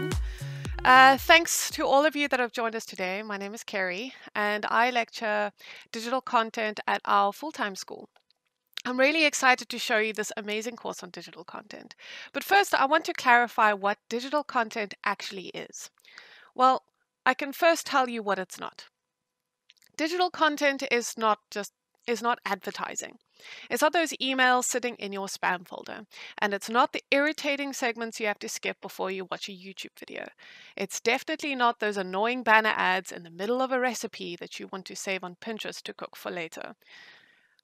everyone. Uh, thanks to all of you that have joined us today. My name is Keri, and I lecture digital content at our full time school. I'm really excited to show you this amazing course on digital content. But first, I want to clarify what digital content actually is. Well, I can first tell you what it's not. Digital content is not just is not advertising. It's not those emails sitting in your spam folder. And it's not the irritating segments you have to skip before you watch a YouTube video. It's definitely not those annoying banner ads in the middle of a recipe that you want to save on Pinterest to cook for later.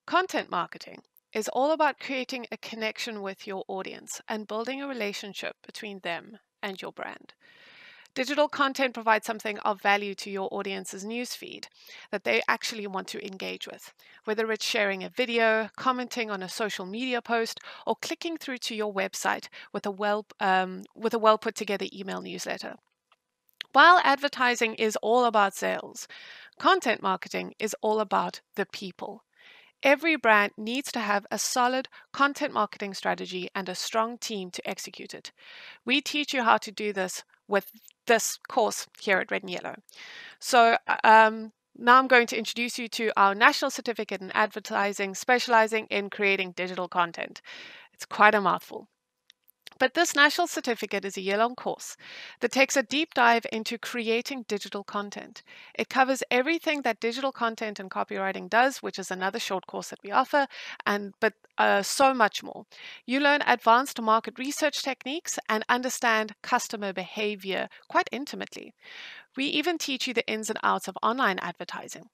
Content marketing is all about creating a connection with your audience and building a relationship between them and your brand. Digital content provides something of value to your audience's newsfeed that they actually want to engage with, whether it's sharing a video, commenting on a social media post, or clicking through to your website with a well um, with a well put together email newsletter. While advertising is all about sales, content marketing is all about the people. Every brand needs to have a solid content marketing strategy and a strong team to execute it. We teach you how to do this with this course here at Red and Yellow. So um, now I'm going to introduce you to our National Certificate in Advertising, specializing in creating digital content. It's quite a mouthful. But this national certificate is a year long course that takes a deep dive into creating digital content. It covers everything that digital content and copywriting does, which is another short course that we offer, and but uh, so much more. You learn advanced market research techniques and understand customer behavior quite intimately. We even teach you the ins and outs of online advertising.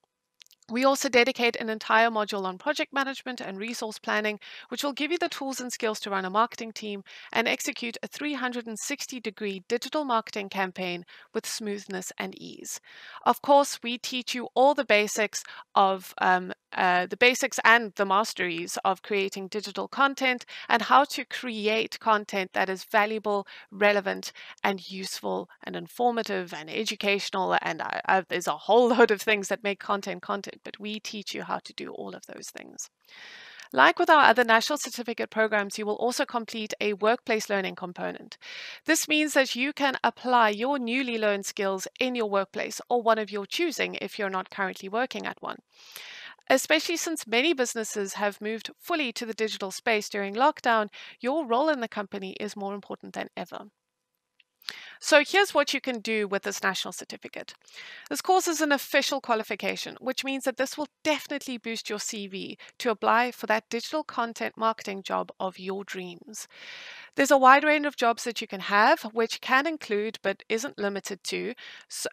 We also dedicate an entire module on project management and resource planning, which will give you the tools and skills to run a marketing team and execute a 360 degree digital marketing campaign with smoothness and ease. Of course, we teach you all the basics of um, uh, the basics and the masteries of creating digital content and how to create content that is valuable, relevant, and useful and informative and educational. And uh, uh, there's a whole load of things that make content content, but we teach you how to do all of those things. Like with our other national certificate programs, you will also complete a workplace learning component. This means that you can apply your newly learned skills in your workplace or one of your choosing if you're not currently working at one especially since many businesses have moved fully to the digital space during lockdown, your role in the company is more important than ever. So here's what you can do with this national certificate. This course is an official qualification, which means that this will definitely boost your CV to apply for that digital content marketing job of your dreams. There's a wide range of jobs that you can have, which can include, but isn't limited to,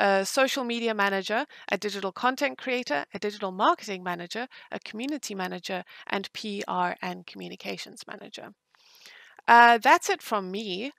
a social media manager, a digital content creator, a digital marketing manager, a community manager, and PR and communications manager. Uh, that's it from me.